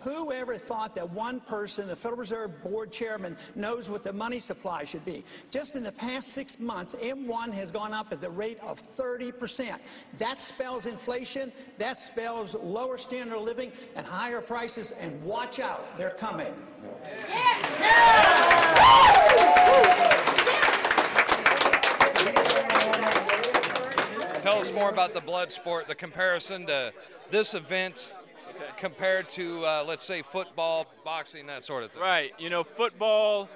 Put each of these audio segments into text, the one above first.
Who ever thought that one person, the Federal Reserve Board chairman, knows what the money supply should be? Just in the past six months, M1 has gone up at the rate of 30%. That spells inflation, that spells lower standard of living and higher prices, and watch out, they're coming. Tell us more about the blood sport, the comparison to this event compared to, uh, let's say, football, boxing, that sort of thing. Right. You know, football,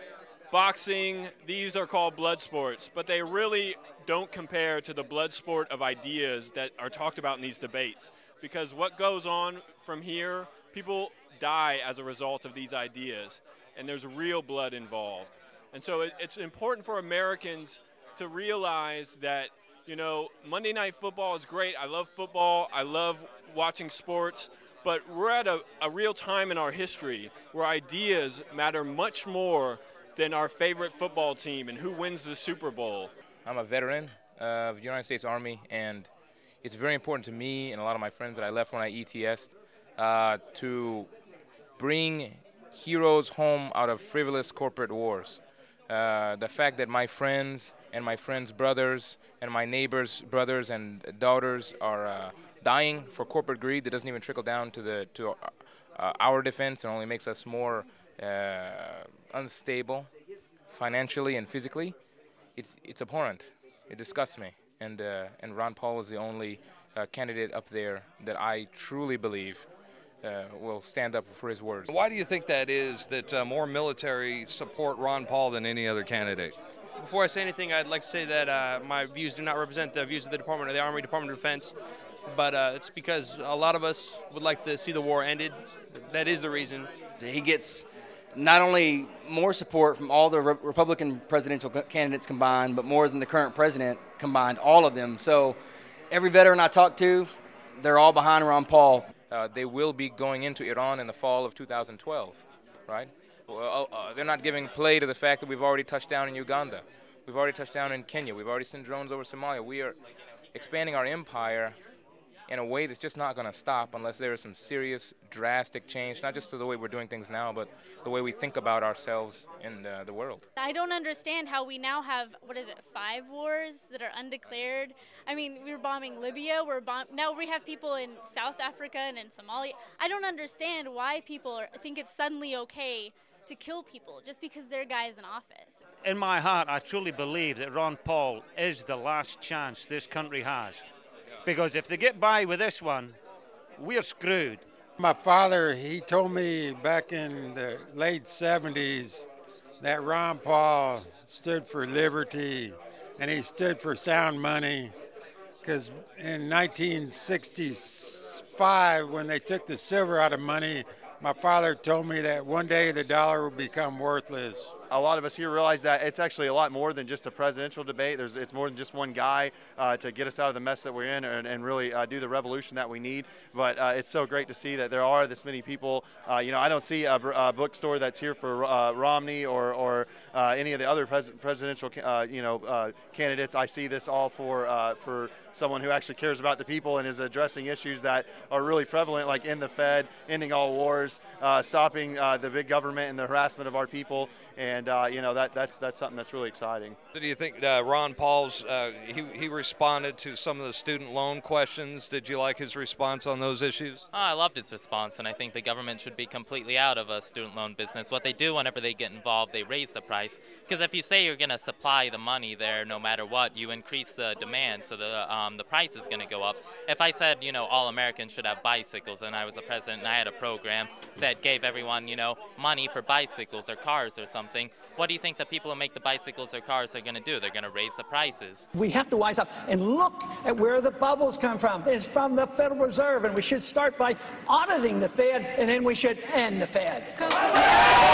boxing, these are called blood sports, but they really don't compare to the blood sport of ideas that are talked about in these debates. Because what goes on from here, people die as a result of these ideas, and there's real blood involved. And so it, it's important for Americans to realize that, you know, Monday Night Football is great. I love football, I love watching sports, but we're at a, a real time in our history where ideas matter much more than our favorite football team and who wins the Super Bowl. I'm a veteran of the United States Army, and it's very important to me and a lot of my friends that I left when I ETS uh, to bring heroes home out of frivolous corporate wars. Uh, the fact that my friends and my friends' brothers and my neighbors' brothers and daughters are uh, dying for corporate greed that doesn't even trickle down to the to uh, our defense and only makes us more uh, unstable financially and physically. It's it's abhorrent. It disgusts me. And uh, and Ron Paul is the only uh, candidate up there that I truly believe uh, will stand up for his words. Why do you think that is that uh, more military support Ron Paul than any other candidate? Before I say anything, I'd like to say that uh, my views do not represent the views of the Department of the Army, Department of Defense, but uh, it's because a lot of us would like to see the war ended. That is the reason. He gets not only more support from all the re- Republican presidential candidates combined, but more than the current president combined, all of them. So every veteran I talk to, they're all behind Ron Paul. Uh, they will be going into Iran in the fall of 2012, right? Well, uh, uh, they're not giving play to the fact that we've already touched down in Uganda. We've already touched down in Kenya. We've already sent drones over Somalia. We are expanding our empire in a way that's just not going to stop unless there is some serious, drastic change, not just to the way we're doing things now, but the way we think about ourselves in the, the world. I don't understand how we now have, what is it, five wars that are undeclared. I mean, we were bombing Libya, we're bomb- now we have people in South Africa and in Somalia. I don't understand why people are, think it's suddenly okay to kill people just because their guy is in office. In my heart, I truly believe that Ron Paul is the last chance this country has because if they get by with this one, we're screwed. My father, he told me back in the late 70s that Ron Paul stood for liberty and he stood for sound money because in 1965, when they took the silver out of money, my father told me that one day the dollar will become worthless. A lot of us here realize that it's actually a lot more than just a presidential debate. There's, it's more than just one guy uh, to get us out of the mess that we're in and, and really uh, do the revolution that we need. But uh, it's so great to see that there are this many people. Uh, you know, I don't see a, a bookstore that's here for uh, Romney or, or uh, any of the other pres presidential, you know, candidates. I see this all for for someone who actually cares about the people and is addressing issues that are really prevalent, like in the Fed, ending all wars, uh, stopping uh, the big government and the harassment of our people, and uh, you know that that's that's something that's really exciting. Do you think uh, Ron Paul's uh, he he responded to some of the student loan questions? Did you like his response on those issues? Oh, I loved his response, and I think the government should be completely out of a student loan business. What they do whenever they get involved, they raise the price because if you say you're going to supply the money there no matter what, you increase the demand, so the um, the price is going to go up. If I said you know all Americans should have bicycles, and I was a president and I had a program that gave everyone you know money for bicycles or cars or something, what do you think the people who make the bicycles or cars are going to do? They're going to raise the prices. We have to wise up and look at where the bubbles come from. It's from the Federal Reserve, and we should start by auditing the Fed, and then we should end the Fed.